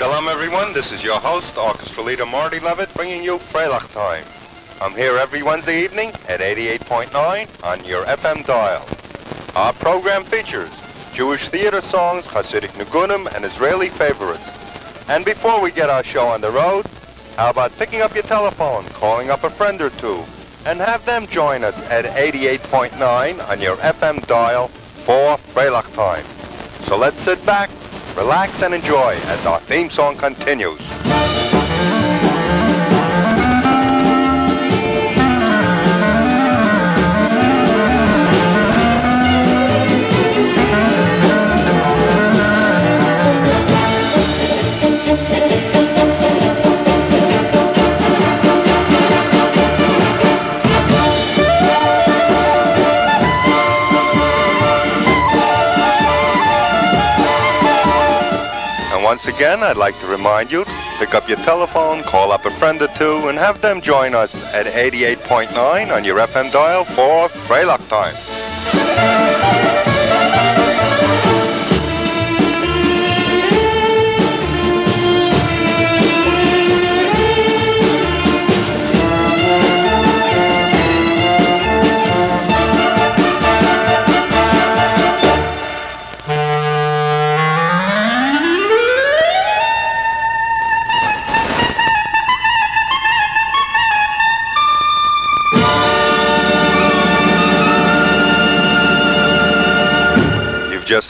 Shalom, everyone. This is your host, orchestra leader Marty Levitt, bringing you Freilach Time. I'm here every Wednesday evening at 88.9 on your FM dial. Our program features Jewish theater songs, Hasidic Nagunim, and Israeli favorites. And before we get our show on the road, how about picking up your telephone, calling up a friend or two, and have them join us at 88.9 on your FM dial for Freilach Time. So let's sit back, relax, and enjoy as our theme song continues. Once again, I'd like to remind you, pick up your telephone, call up a friend or two, and have them join us at 88.9 on your FM dial for Freilach Time.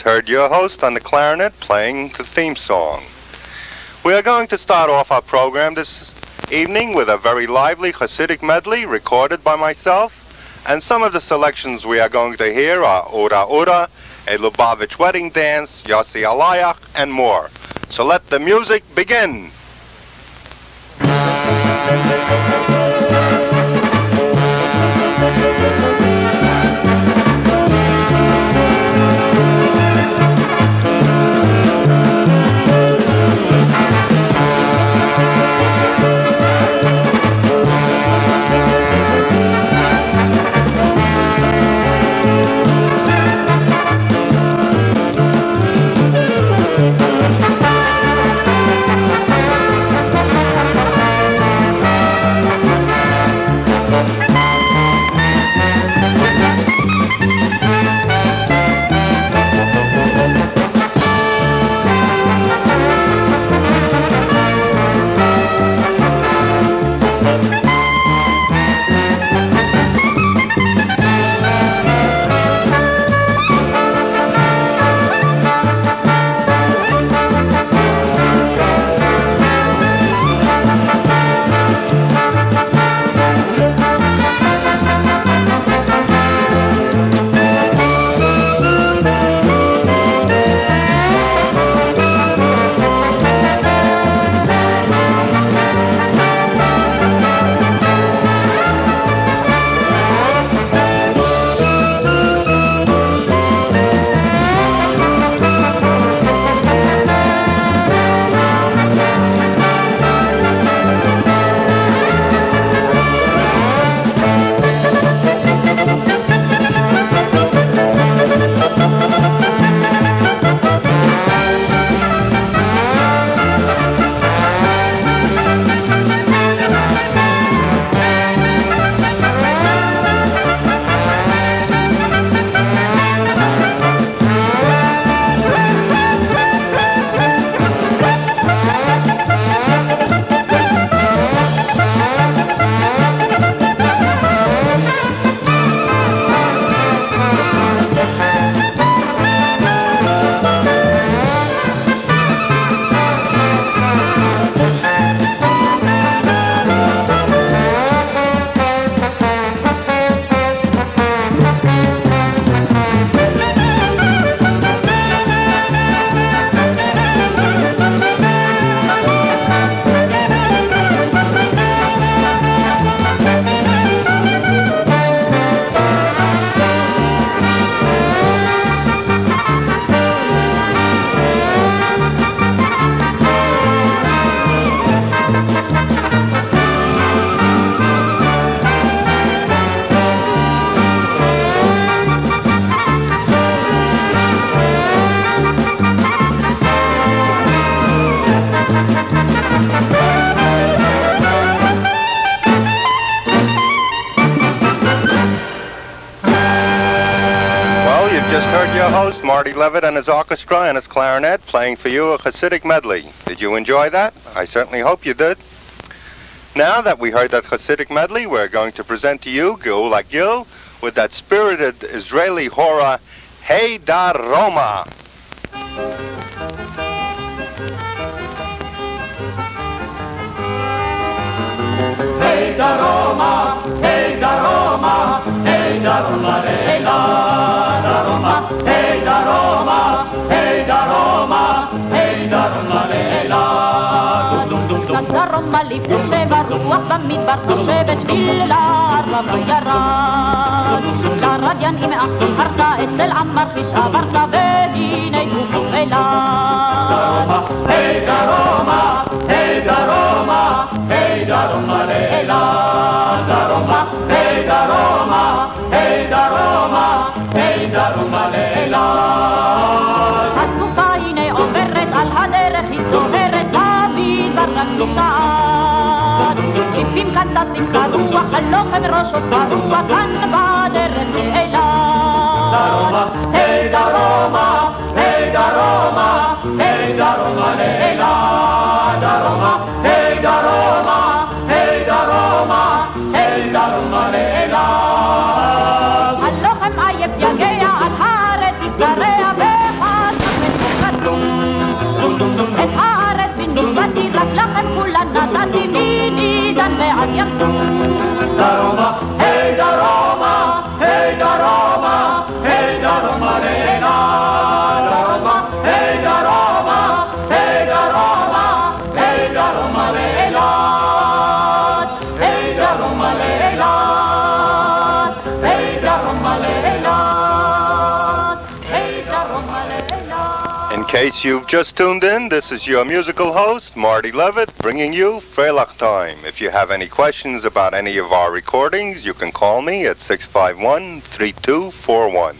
Heard your host on the clarinet playing the theme song. We are going to start off our program this evening with a very lively Hasidic medley recorded by myself, and some of the selections we are going to hear are Ora Ora, a Lubavitch wedding dance, Yossi Alayach, and more. So let the music begin. His orchestra and his clarinet playing for you a Hasidic medley. Did you enjoy that? I certainly hope you did. Now that we heard that Hasidic medley, we're going to present to you Geula Gil with that spirited Israeli hora, Hey Daroma. Hey da Roma, da Roma, hey da, da Roma, hey da Roma, hey da Roma, hey da Roma, hey da. Santa Roma li fuggeva, ruoapa midbar, fushevec villar, la vajjaran. La radjan ime ahti harta, et tel ammar fish avarta, veline kufu velan. Da Roma, hey da Roma, hey da Roma, hey da Roma, hey da Roma, راسي فروة خلو خمر شفروة كان بعد الرسالة داروما هي داروما هي داروما هي داروما ليلى داروما case you've just tuned in, this is your musical host, Marty Levitt, bringing you Freilach Time. If you have any questions about any of our recordings, you can call me at 651 3241.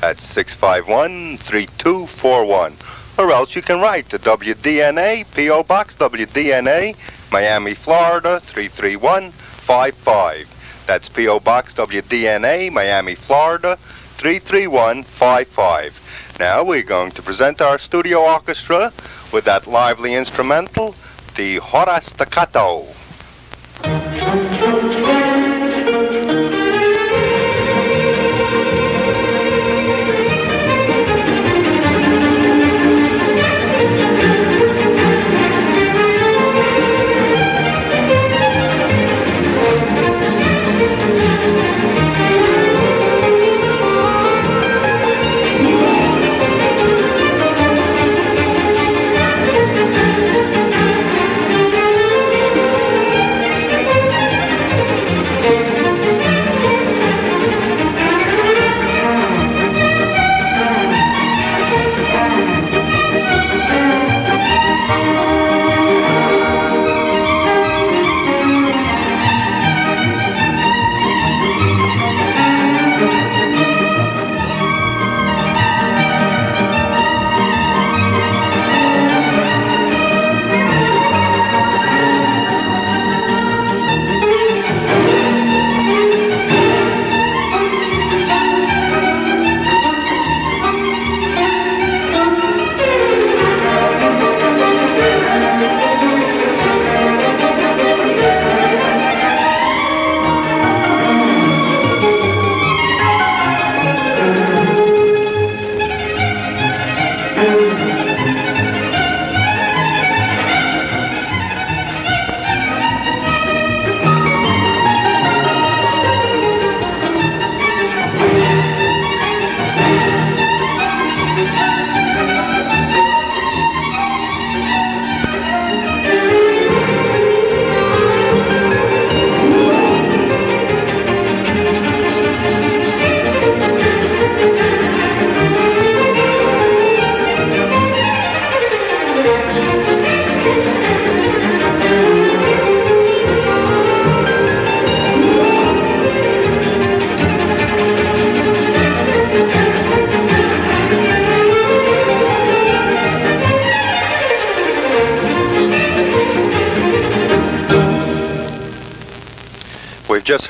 That's 651 3241. Or else you can write to WDNA, P.O. Box WDNA, Miami, Florida 33155. That's P.O. Box WDNA, Miami, Florida 33155. Now we're going to present our studio orchestra with that lively instrumental, the Hora Staccato.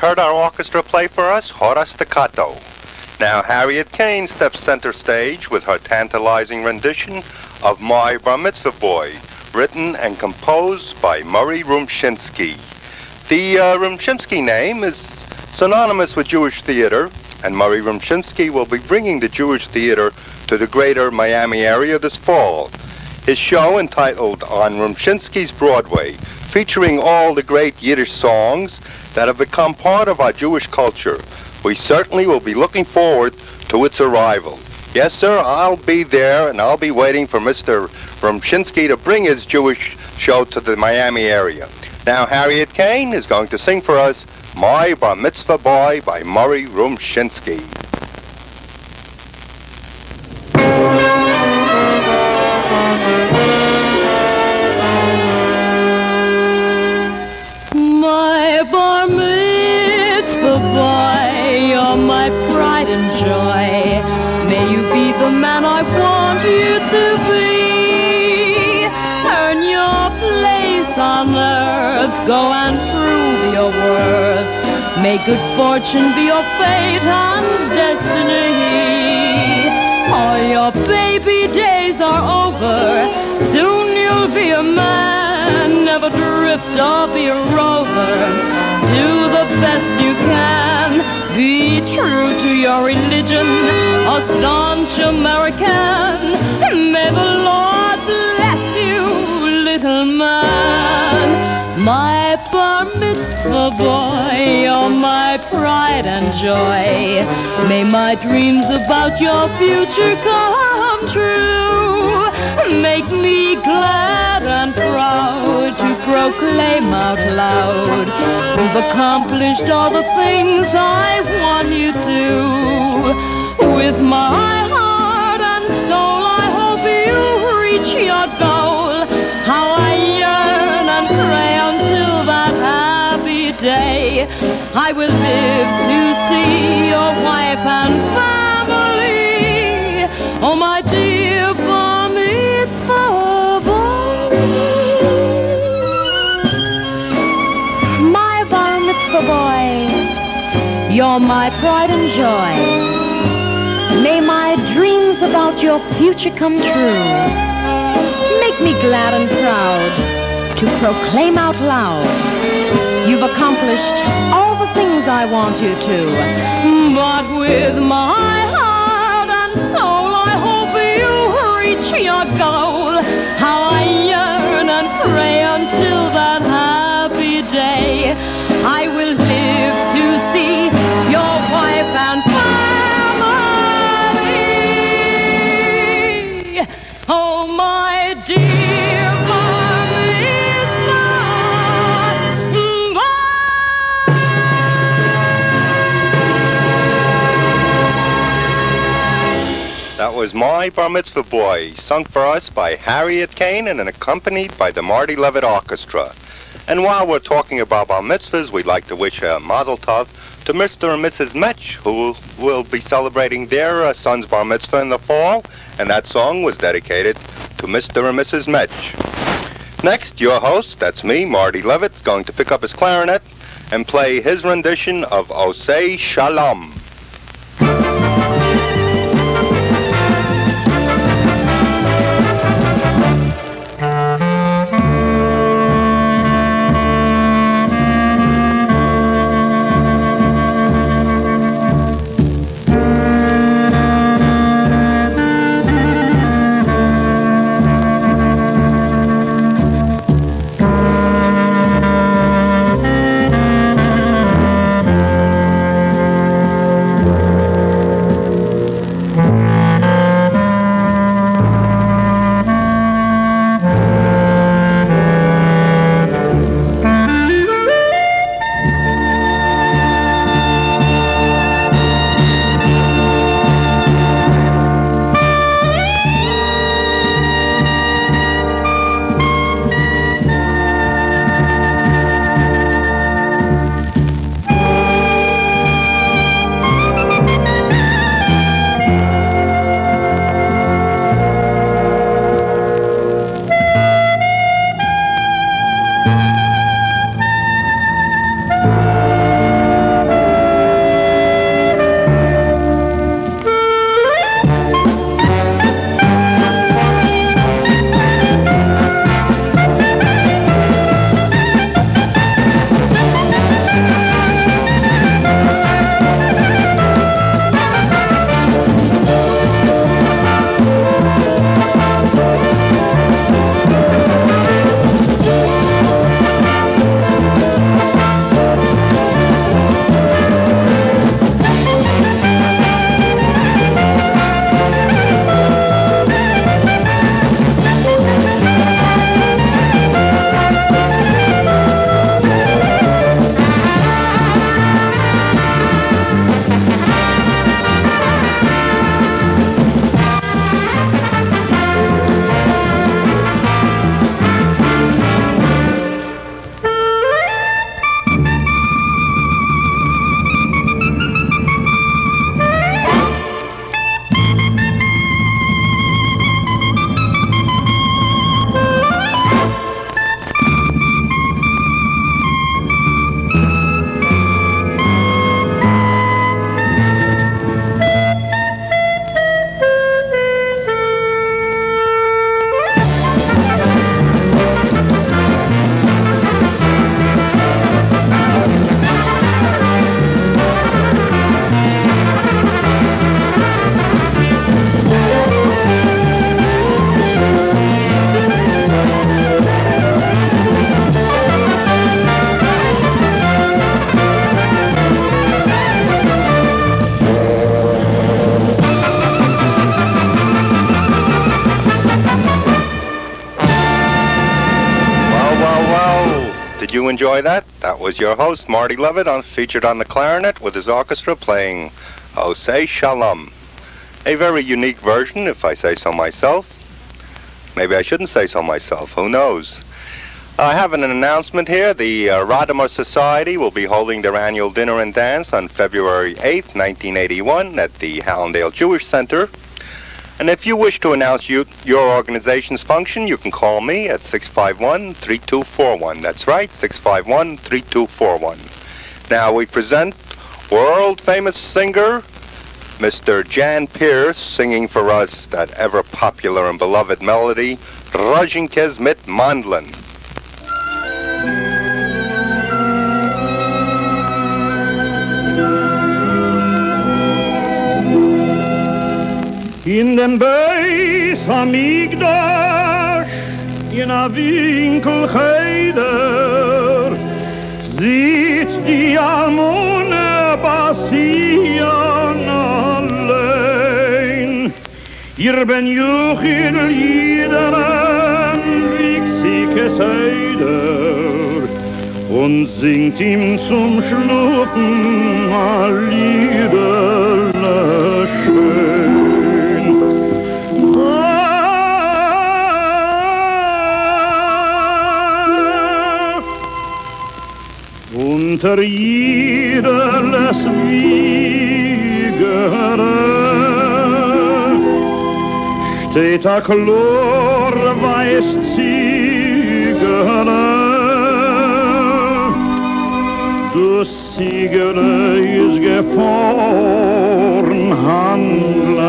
Heard our orchestra play for us Hora Staccato. Now Harriet Kane steps center stage with her tantalizing rendition of My Bar Mitzvah Boy, written and composed by Murray Rumshinsky. The uh, Rumshinsky name is synonymous with Jewish theater, and Murray Rumshinsky will be bringing the Jewish theater to the greater Miami area this fall. His show, entitled On Rumshinsky's Broadway, featuring all the great Yiddish songs that have become part of our Jewish culture. We certainly will be looking forward to its arrival. Yes, sir, I'll be there, and I'll be waiting for Mr. Rumshinsky to bring his Jewish show to the Miami area. Now, Harriet Kane is going to sing for us My Bar Mitzvah Boy by Murray Rumshinsky. Go and prove your worth. May good fortune be your fate and destiny. All your baby days are over, soon you'll be a man. Never drift or be a rover. Do the best you can. Be true to your religion, a staunch American. May the Lord bless you, little man. My bar mitzvah boy, you're my pride and joy. May my dreams about your future come true. Make me glad and proud to proclaim out loud. We've accomplished all the things I want you to. With my heart and soul, I hope you reach your goal. I will live to see your wife and family. Oh, my dear bar mitzvah boy. My bar mitzvah boy, you're my pride and joy. May my dreams about your future come true. Make me glad and proud to proclaim out loud. You've accomplished all the things I want you to. But with my heart and soul, I hope you reach your goal. How I yearn and pray until that happy day. I will live to see your was My Bar Mitzvah Boy, sung for us by Harriet Kane and accompanied by the Marty Levitt Orchestra. And while we're talking about bar mitzvahs, we'd like to wish a mazel tov to Mr. and Mrs. Metch, who will be celebrating their uh, son's bar mitzvah in the fall, and that song was dedicated to Mr. and Mrs. Metch. Next, your host, that's me, Marty Levitt, is going to pick up his clarinet and play his rendition of Osei Shalom. Your host, Marty Levitt, on, featured on the clarinet with his orchestra playing Ose Shalom. A very unique version, if I say so myself. Maybe I shouldn't say so myself, who knows? I have an announcement here. The uh, Society will be holding their annual dinner and dance on February 8th, 1981 at the Hallandale Jewish Center. And if you wish to announce you, your organization's function, you can call me at 651-3241. That's right, 651-3241. Now we present world-famous singer, Mr. Jan Peerce, singing for us that ever-popular and beloved melody, Rozinkes mit Mandlin. In dem Beis Amigdash in a Winkel Cheder sieht die Almone passieren allein. Ihr ben Juchil jederen wiegt sie Keseider und singt ihm zum Schlufen a Liederle schön. Unter jedes Wiegere steht a chlorweiß Ziegere. Du Ziegere is gefahren handeln.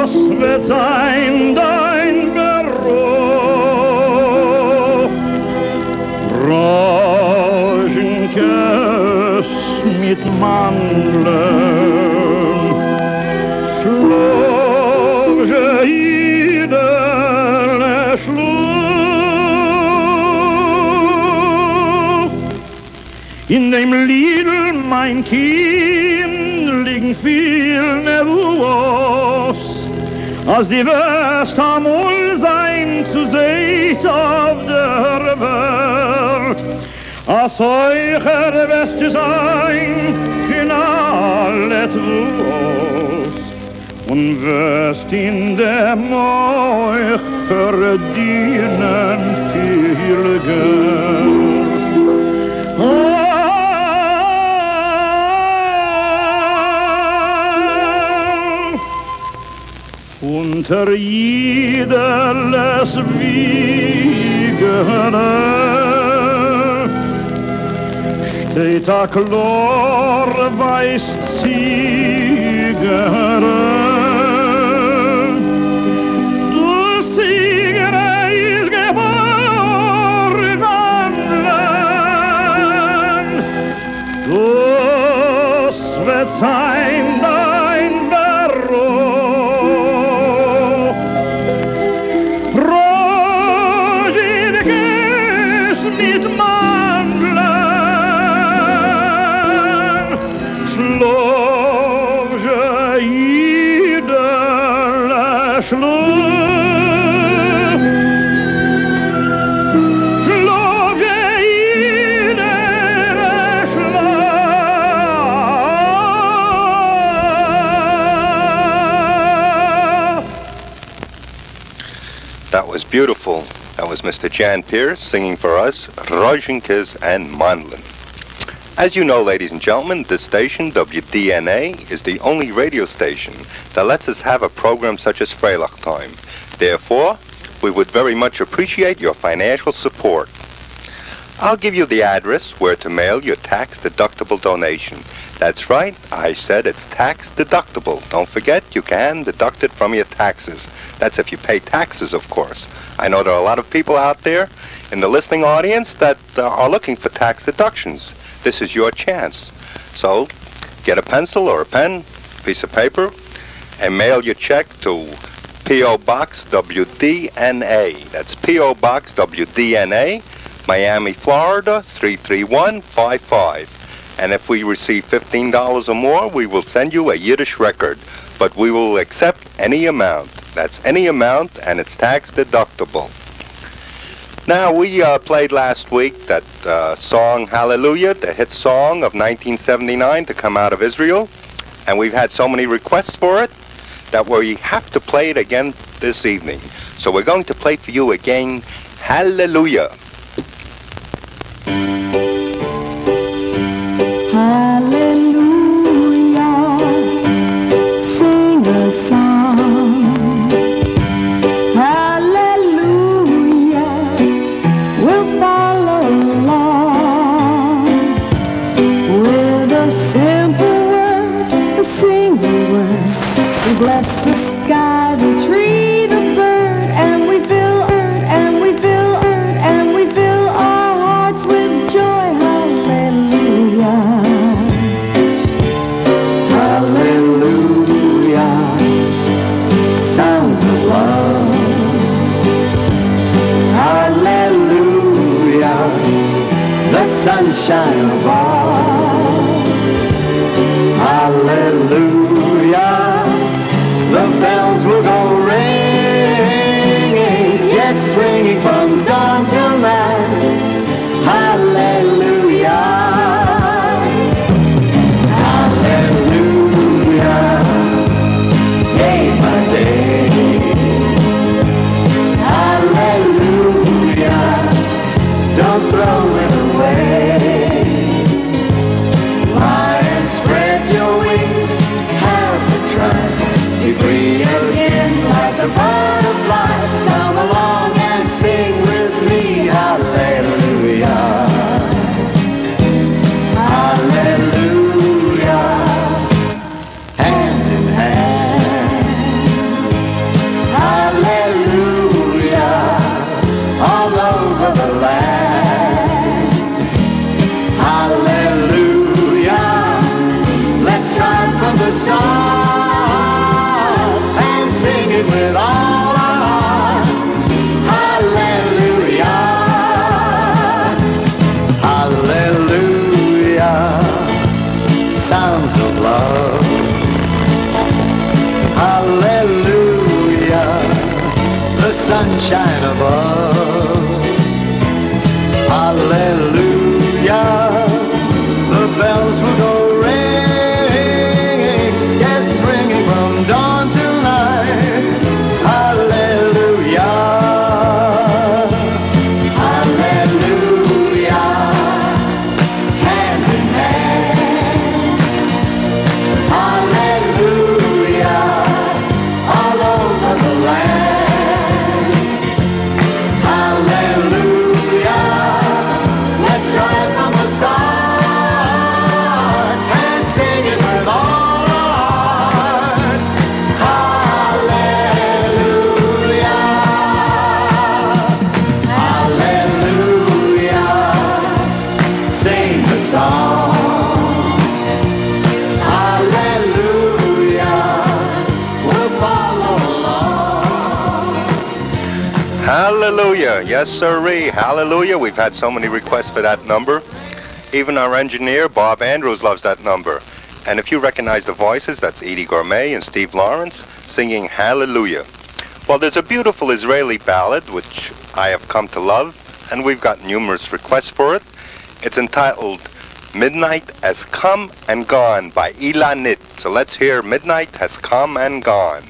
Das wird sein Rosenkes mit Mandeln. Schlage jeder Schluff. In dem Liedl, mein Kind, liegen viel Nervos. Als die wirst amul sein zu seht auf der Welt. Als eucher wirst du sein für alle Trus. Und wirst in dem euch verdienen viel Geld. Ah, unter jedes Wiegere Teta Klor weiß Ziegere. Du Ziegere ist geboren am Land. Mr. Jan Peerce singing for us Rozinkes and Mandlin. As you know, ladies and gentlemen, this station, WDNA, is the only radio station that lets us have a program such as Freilach Time. Therefore, we would very much appreciate your financial support. I'll give you the address where to mail your tax-deductible donation. That's right, I said it's tax-deductible. Don't forget, you can deduct it from your taxes. That's if you pay taxes, of course. I know there are a lot of people out there in the listening audience that uh, are looking for tax deductions. This is your chance. So, get a pencil or a pen, piece of paper, and mail your check to P.O. Box WDNA. That's P.O. Box WDNA, Miami, Florida 33155. And if we receive $15 or more, we will send you a Yiddish record. But we will accept any amount. That's any amount, and it's tax deductible. Now, we uh, played last week that uh, song Hallelujah, the hit song of 1979 to come out of Israel. And we've had so many requests for it that we have to play it again this evening. So we're going to play for you again Hallelujah. Hallelujah, sunshine Yes, sirree. Hallelujah. We've had so many requests for that number. Even our engineer, Bob Andrews, loves that number. And if you recognize the voices, that's Eydie Gormé and Steve Lawrence singing Hallelujah. Well, there's a beautiful Israeli ballad which I have come to love, and we've got numerous requests for it. It's entitled Midnight Has Come and Gone by Ilanit. So let's hear Midnight Has Come and Gone.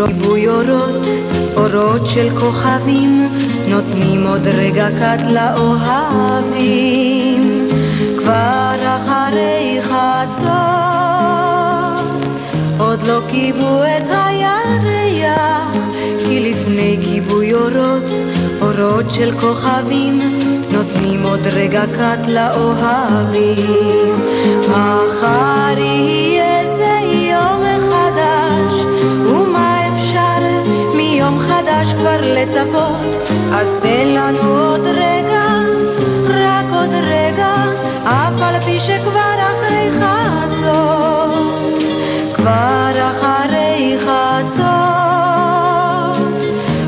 אורות, כיבוי אורות, אורות של כוכבים, נותנים עוד רגע קט לאוהבים. כבר אחרי חצות, עוד לא כיבו את הירח, כי לפני כיבוי אורות, אורות של כוכבים, נותנים עוד רגע קט לאוהבים. מחר יהיה זה יום חדש, ומה חדש כבר לצפות, אז תן לנו עוד רגע, רק עוד רגע, אף על פי שכבר אחרי חצות, כבר אחרי חצות,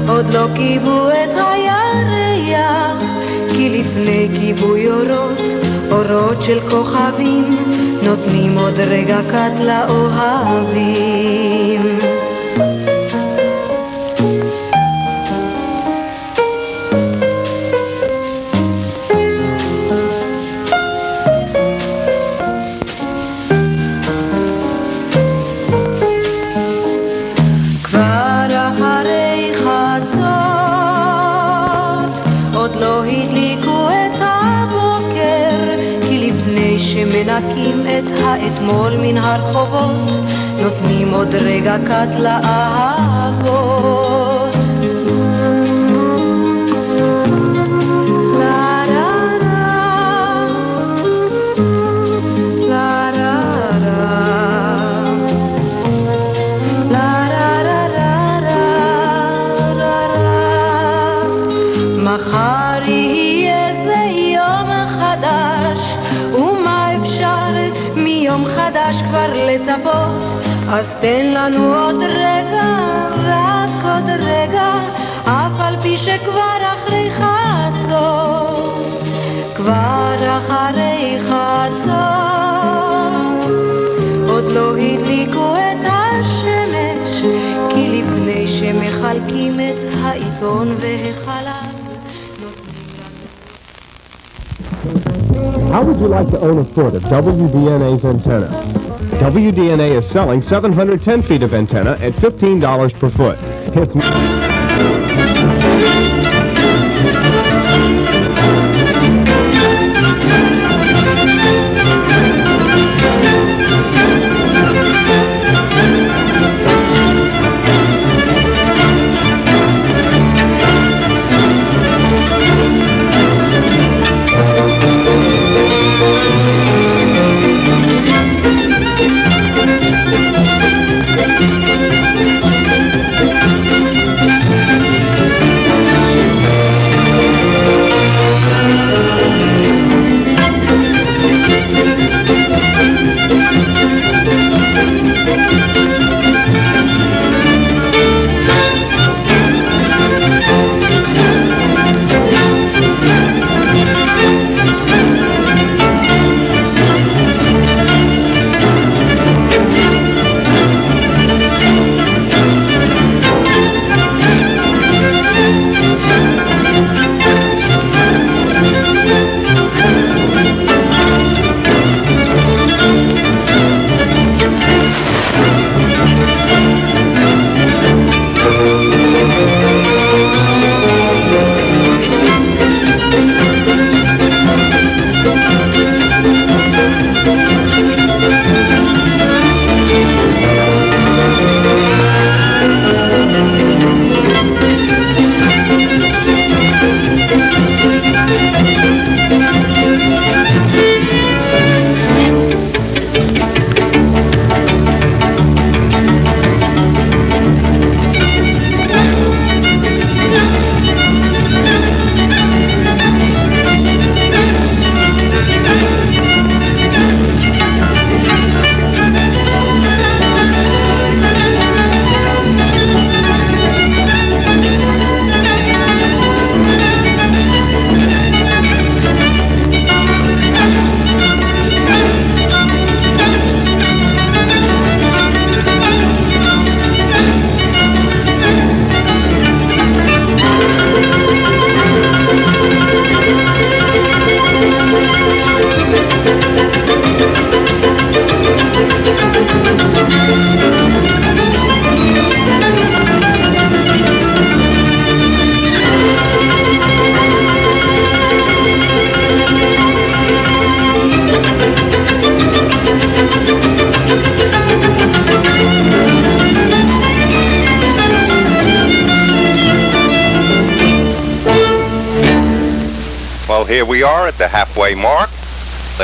עוד לא קיבו את הירח, כי לפני קיבוי אורות, אורות של כוכבים, נותנים עוד רגע קט לאוהבים. את האתמול מן הרחובות, נותנים עוד רגע קט לאהבות. אז תן לנו עוד רגע, רק עוד רגע אף על פי שכבר אחרי חצות כבר אחרי חצות עוד לא הדליקו את השמש, כי לפני שמחלקים את העיתון והחלב. How would you like to own a foot of WDNA's antenna? WDNA is selling 710 feet of antenna at $15 per foot. It's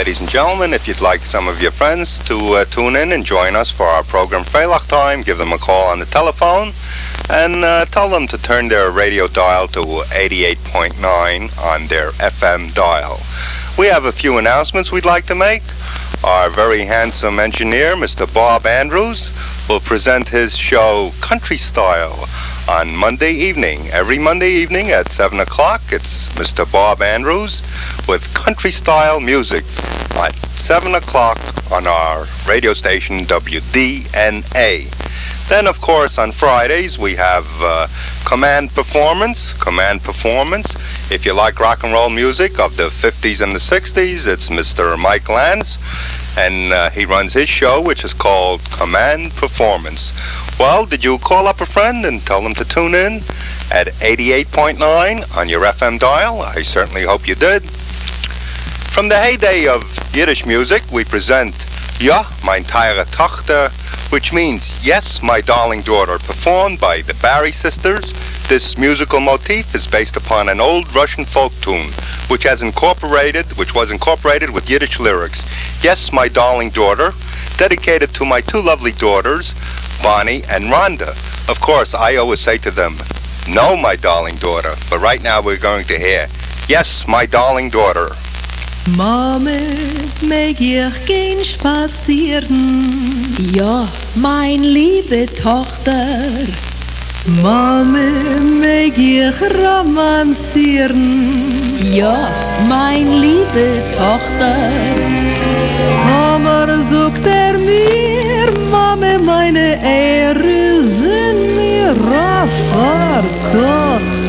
Ladies and gentlemen, if you'd like some of your friends to uh, tune in and join us for our program Freilach Time, give them a call on the telephone and uh, tell them to turn their radio dial to 88.9 on their FM dial. We have a few announcements we'd like to make. our very handsome engineer, Mr. Bob Andrews, will present his show Country Style on Monday evening. Every Monday evening at 7 o'clock, it's Mr. Bob Andrews with Country Style Music 7 o'clock on our radio station WDNA. Then, of course, on Fridays we have uh, Command Performance. Command Performance. If you like rock and roll music of the 50s and the 60s, it's Mr. Mike Lance, and uh, he runs his show, which is called Command Performance. Well, did you call up a friend and tell them to tune in at 88.9 on your FM dial? I certainly hope you did. From the heyday of Yiddish music, we present Ja, mein teure Tochter, which means Yes, My Darling Daughter, performed by the Barry Sisters. This musical motif is based upon an old Russian folk tune, which has incorporated, which was incorporated with Yiddish lyrics. Yes, My Darling Daughter, dedicated to my two lovely daughters, Bonnie and Rhonda. Of course, I always say to them, No, my darling daughter, but right now we're going to hear, Yes, my darling daughter. Mame, meg ich gehen spazieren? Ja, mein liebe Tochter. Mame, meg ich romanzieren? Ja, mein liebe Tochter. Hammer sucht er mir, Mame, meine Ehre sind mir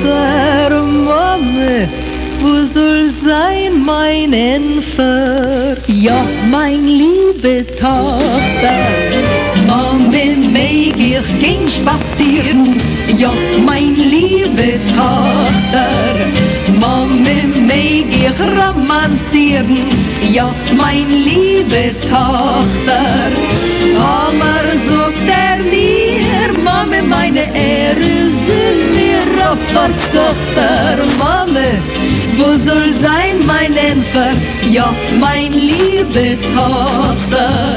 verkochter, Mame. Wo soll sein mein Enfer? Ja, mein liebe Tochter. Mame, meg ich gehen spazieren? Ja, mein liebe Tochter. Mame, meg ich romanzieren? Ja, mein liebe Tochter. Amar sucht er mir, Mame, meine Ehre sind mir auf Tochter, Mame. Wo soll sein mein Enfer? Ja, mein liebe Tochter.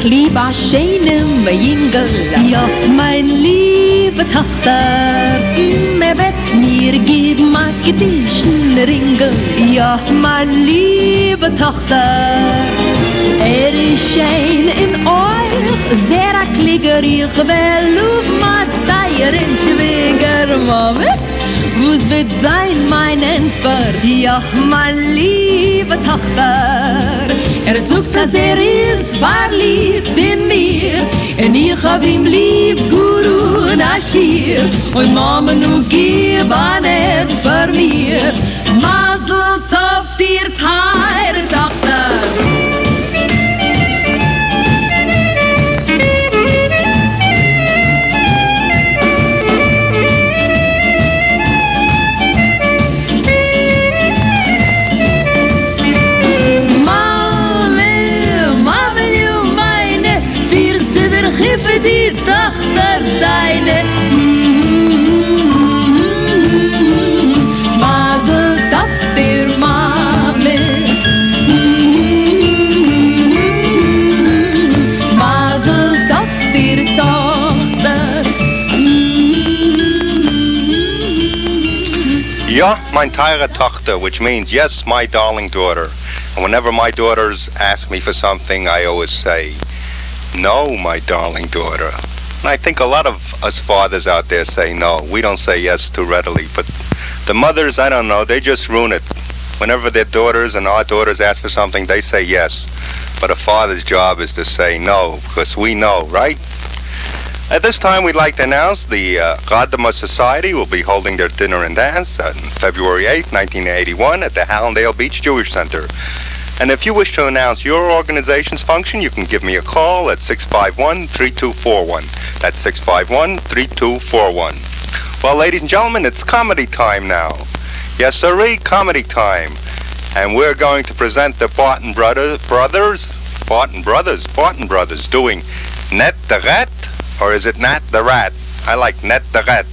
Ich lieb a schönem Jingel. Ja, mein liebe Tochter, mir wird mir geben a gedischen Ringel. Ja, mein liebe Tochter, er ist schön in euch, sehr a Kligger, ich will auf ma Teier in Schwinger, Wo's wird sein, mein Entfer? Ja, mein liebe Tochter. Er sucht, dass er ist verliebt in mir. Und ich hab ihm lieb, Guru und Aschir. Und Mama, nu gib an Entfer mir. Mazel tov dir, teure Ja, mein teure Tochter, which means yes, my darling daughter. And whenever my daughters ask me for something, I always say, no, my darling daughter. And I think a lot of us fathers out there say no. We don't say yes too readily. But the mothers, I don't know, they just ruin it. Whenever their daughters and our daughters ask for something, they say yes. But a father's job is to say no, because we know, right? At this time, we'd like to announce the uh, Radama Society will be holding their dinner and dance on February 8, 1981 at the Hallandale Beach Jewish Center. And if you wish to announce your organization's function, you can give me a call at 651-3241. That's 651-3241. Well, ladies and gentlemen, it's comedy time now. Yes, sirree, comedy time. And we're going to present the Barton Brother, Brothers, Barton Brothers, Barton Brothers doing Net the Rat, or is it Nat the Rat? I like Net the Rat.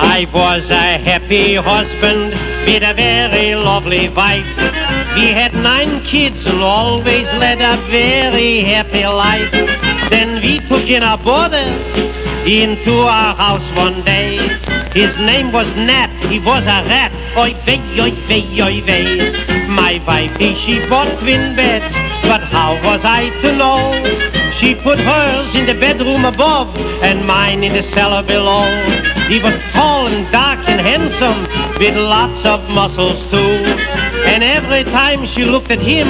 I was a happy husband with a very lovely wife. He had nine kids and always led a very happy life. Then we took in our boarder into our house one day. His name was Nat, he was a rat. Oi vey, oi vey, oi vey. My wifey, she bought twin beds, but how was I to know? She put hers in the bedroom above and mine in the cellar below. He was tall and dark and handsome with lots of muscles too. And every time she looked at him,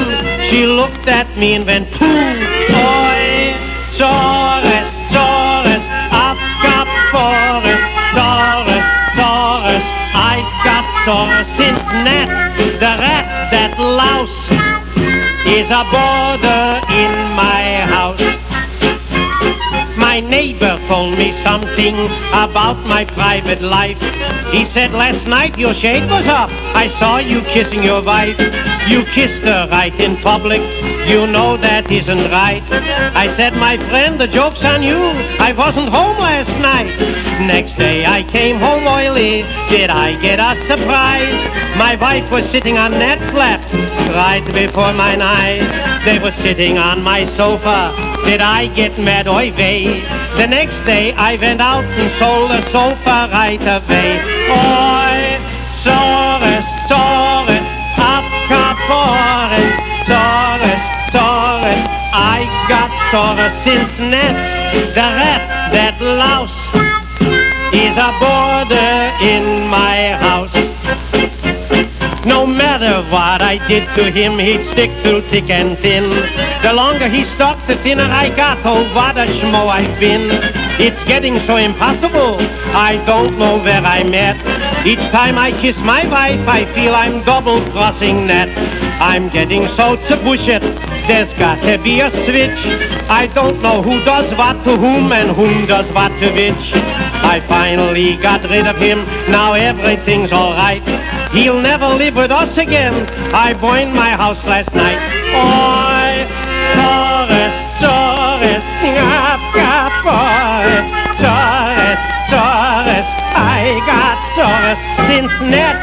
she looked at me and went, pooh, boy, Taurus, Taurus, I've got Taurus, Taurus, Taurus, I've got Taurus since that louse, is a border in my. My neighbor told me something about my private life. He said last night your shade was up. I saw you kissing your wife. You kissed her right in public. You know that isn't right. I said, my friend, the joke's on you. I wasn't home last night. Next day I came home oily. Did I get a surprise? My wife was sitting on that flat right before my eyes. They were sitting on my sofa. Did I get mad? Oy vey. The next day I went out and sold a sofa right away. Oi, Taurus, Taurus, Acapores, Taurus, Taurus. I got Taurus since Nat, the rat, that louse, is a border in my house. No matter what I did to him, he'd stick through thick and thin. The longer he stuck, the thinner I got. Oh, what a schmo I've been. It's getting so impossible, I don't know where I'm at. Each time I kiss my wife, I feel I'm double-crossing that. I'm getting so bullshit. There's got to be a switch. I don't know who does what to whom and whom does what to which. I finally got rid of him. Now everything's all right. He'll never live with us again. I burned my house last night. Oi, Taurus, Taurus, ngap, ngap, boy. Taurus, Taurus, I got Taurus since Nat,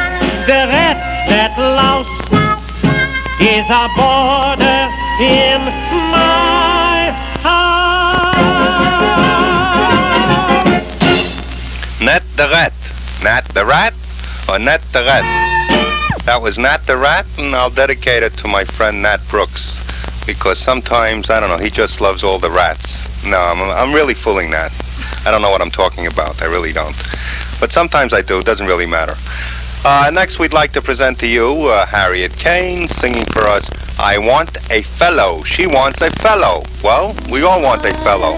the rat, that louse, is a border the Rat. Nat the Rat or Nat the Rat? That was Nat the Rat, and I'll dedicate it to my friend Nat Brooks. Because sometimes, I don't know, he just loves all the rats. No, I'm, I'm really fooling Nat. I don't know what I'm talking about. I really don't. But sometimes I do. It doesn't really matter. Uh, next, we'd like to present to you uh, Harriet Kane singing for us, I Want a Fellow. She wants a fellow. Well, we all want a fellow.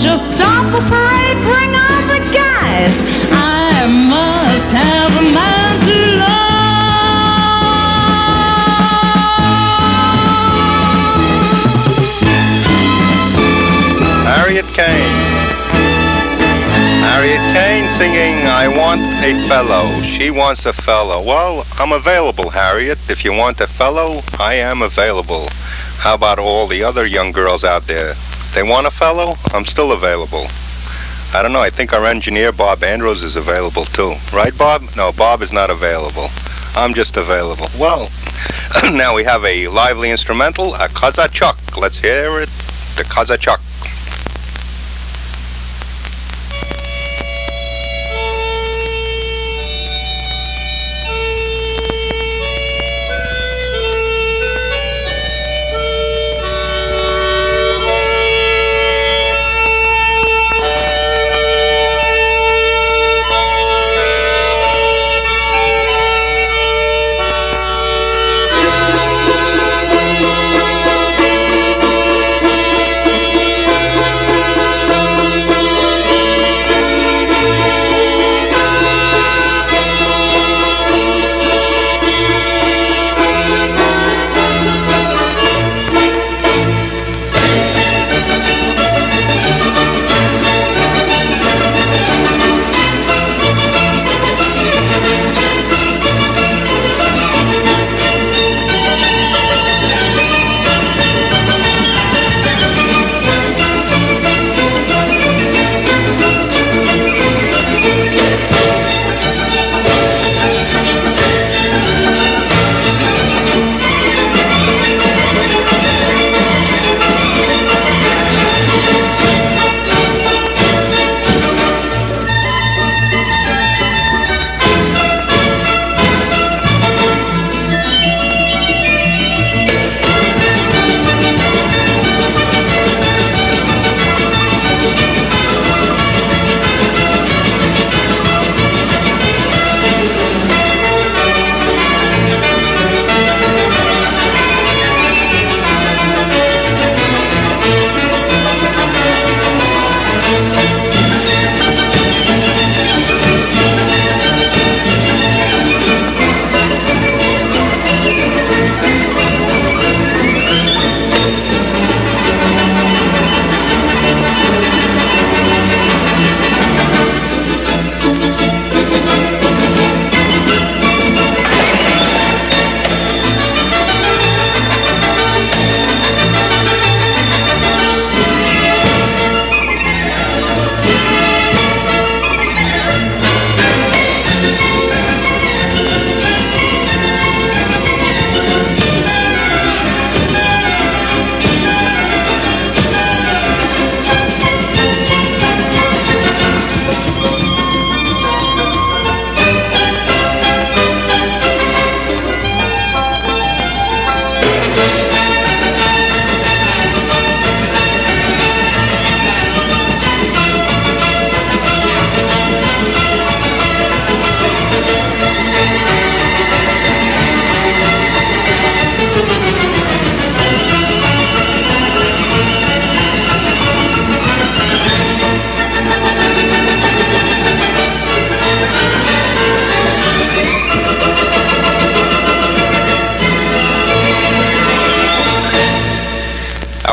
Just stop the parade, bring on the guys. I must have a man to love. Harriet Kane. Harriet Kane singing I Want a Fellow. She wants a fellow. Well, I'm available, Harriet. If you want a fellow, I am available. How about all the other young girls out there They want a fellow? I'm still available. I don't know. I think our engineer, Bob Andrews, is available too. Right, Bob? No, Bob is not available. I'm just available. Well, now we have a lively instrumental, a Kazachuk. Let's hear it. The Kazachuk.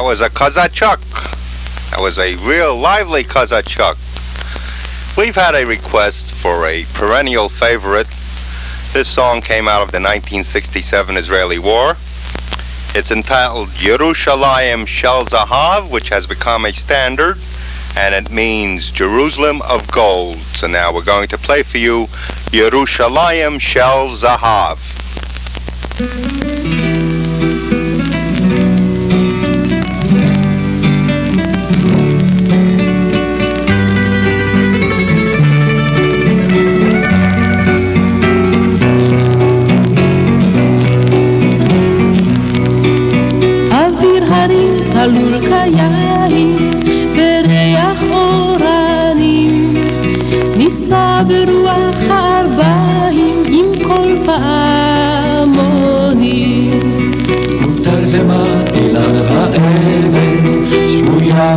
Was a Kazachuk. That was a real lively Kazachuk. We've had a request for a perennial favorite. This song came out of the 1967 Israeli War. It's entitled Yerushalayim Shel Zahav, which has become a standard, and it means Jerusalem of gold. So now we're going to play for you Yerushalayim Shel Zahav.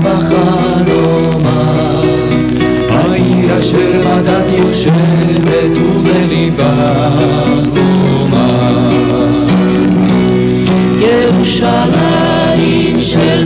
בחלומה. העיר אשר בדד יושבת ובליבה חומה. ירושלים של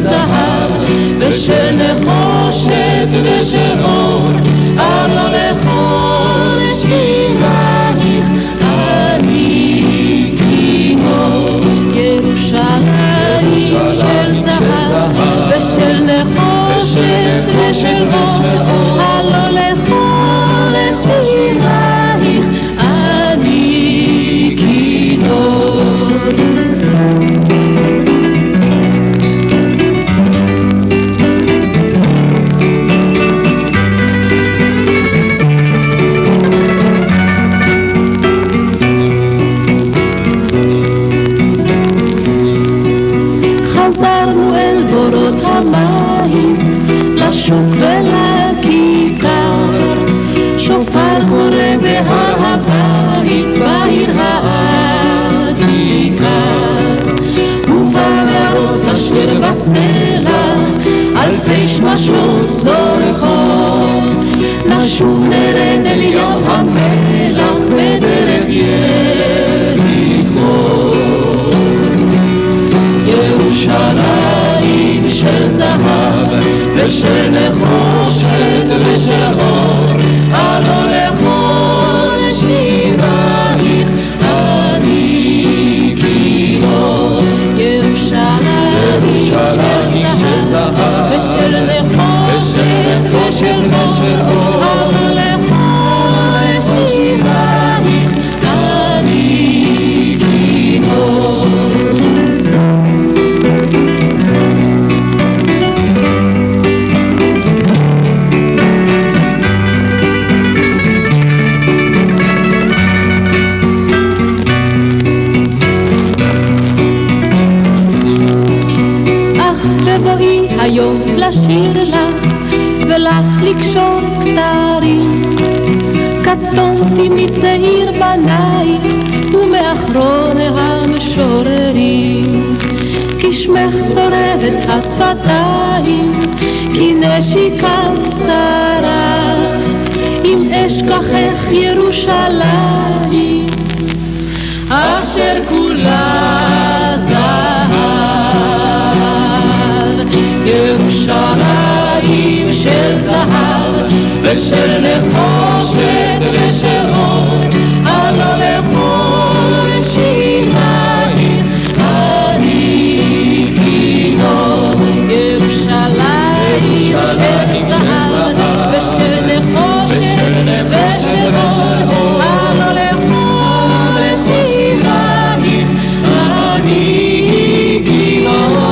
כי שמך צורב את השפתיים כי נשיקת שרף אם אשכחך ירושלים. אשר כולה זהב ירושלים של זהב ושל נחושת ושל אור הלא לכל של זהב ושל נחושת ושל אור הלא לכל שירייך אני קינו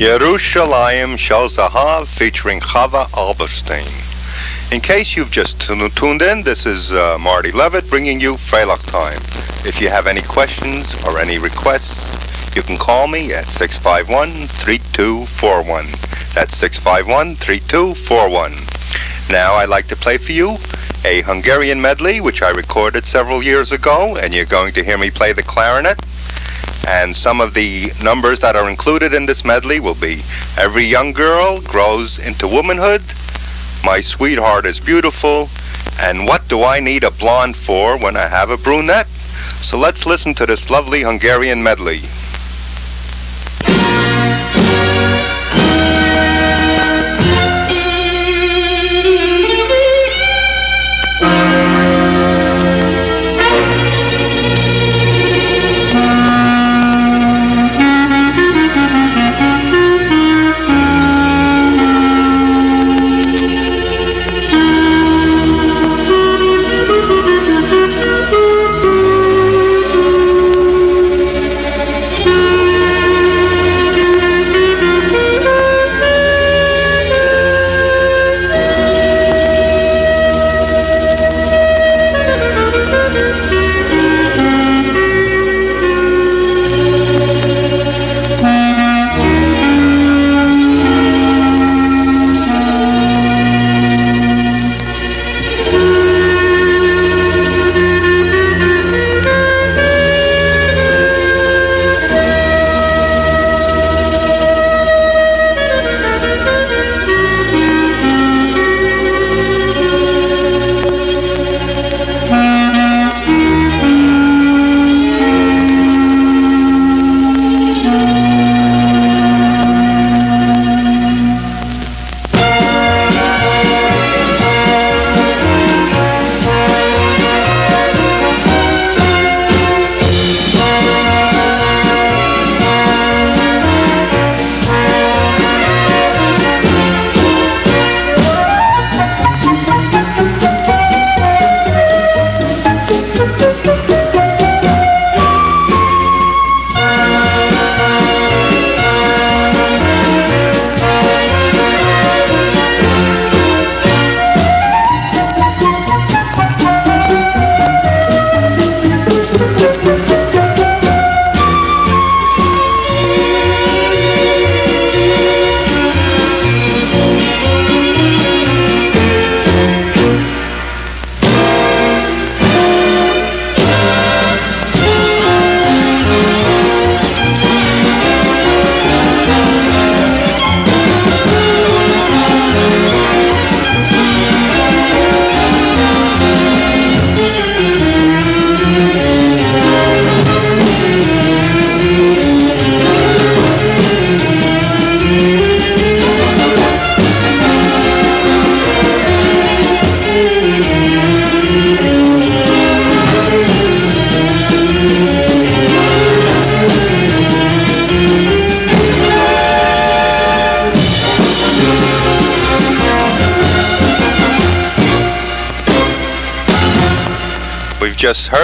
Yerushalayim Shel Zahav featuring Chava Alberstein. In case you've just tuned in, this is uh, Marty Levitt bringing you Freilach Time. If you have any questions or any requests, you can call me at 651-3241. That's 651-3241. Now I'd like to play for you a Hungarian medley which I recorded several years ago, and you're going to hear me play the clarinet. And some of the numbers that are included in this medley will be Every Young Girl Grows into Womanhood, My Sweetheart is Beautiful, and What Do I Need a Blonde For When I Have a Brunette? So let's listen to this lovely Hungarian medley.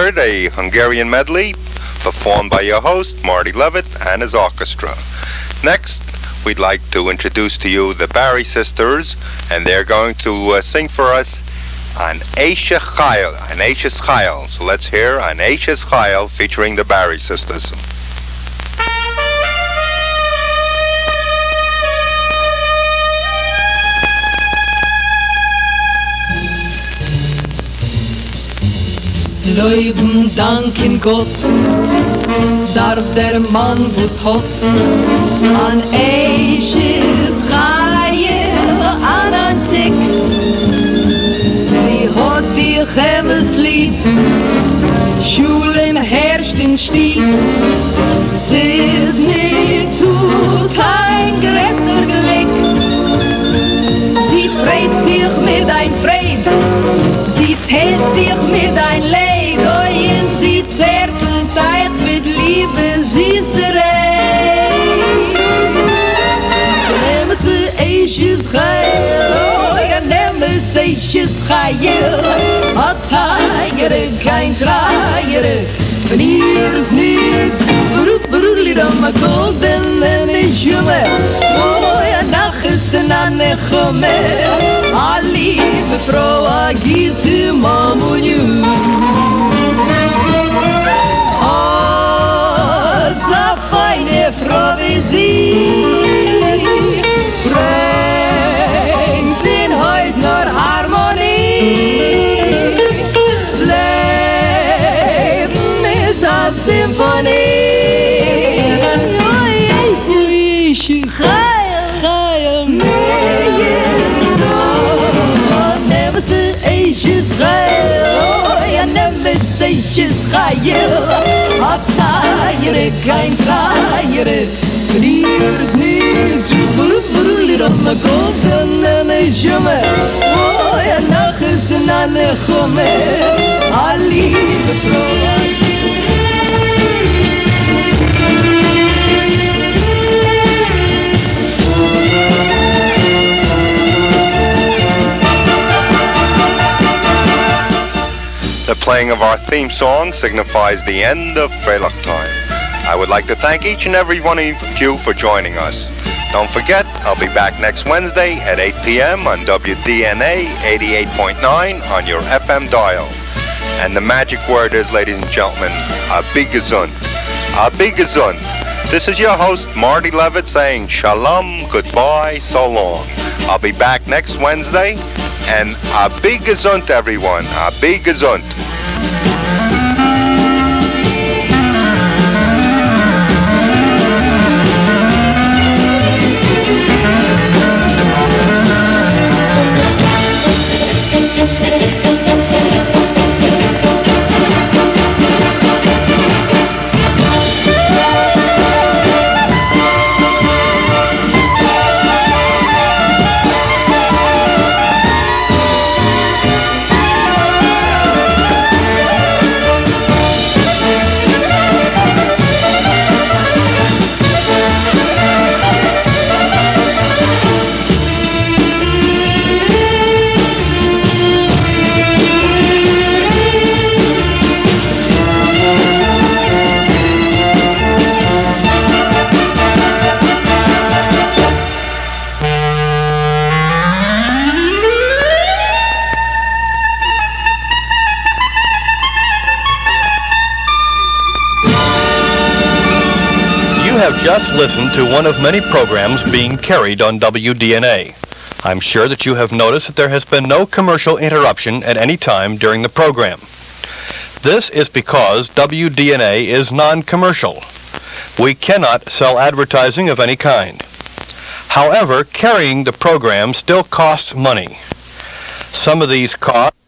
Heard a Hungarian medley performed by your host, Marty Levitt, and his orchestra. Next, we'd like to introduce to you the Barry Sisters, and they're going to uh, sing for us an Aisha Chayil, an Eishes Chayil. So let's hear an Eishes Chayil featuring the Barry Sisters. Leuben danken Gott, darf der Mann was hat, an Eisches Reihe, an Antik. Sie hat die Chemes lieb, Schulen herrscht in Stil, sie ist nicht tut kein größer Glück. Sie freut sich mit ein Freund, sie teilt sich mit ein Leid, Chayil A Tayere, kein Trayere Wenn ihr es nicht. Beruf, beruf, lirom, a golden, en ich jume Moi, a naches, ist a nechome A liebe Frau, a gitte Mamu, nju Oh, ah, sa feine Frau, wie sie. Michael, a tire, kein tire. Liers nit zu brüller am golden an ei jume. Oh, ja nach is khome ne khume. Ali de. Playing of our theme song signifies the end of Freilach time. I would like to thank each and every one of you for joining us. Don't forget, I'll be back next Wednesday at 8 p.m. on WDNA 88.9 on your FM dial. And the magic word is, ladies and gentlemen, a big gesund. A big gesund. This is your host, Marty Levitt, saying shalom, goodbye, so long. I'll be back next Wednesday, and a big gesund, everyone. A listened to one of many programs being carried on WDNA. I'm sure that you have noticed that there has been no commercial interruption at any time during the program. This is because WDNA is non-commercial. We cannot sell advertising of any kind. However, carrying the program still costs money. Some of these costs